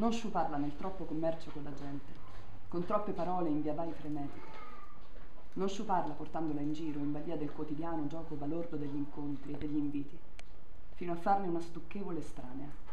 Non sciuparla nel troppo commercio con la gente, con troppe parole in via vai frenetica. Non sciuparla portandola in giro, in balia del quotidiano gioco balordo degli incontri e degli inviti, fino a farne una stucchevole estranea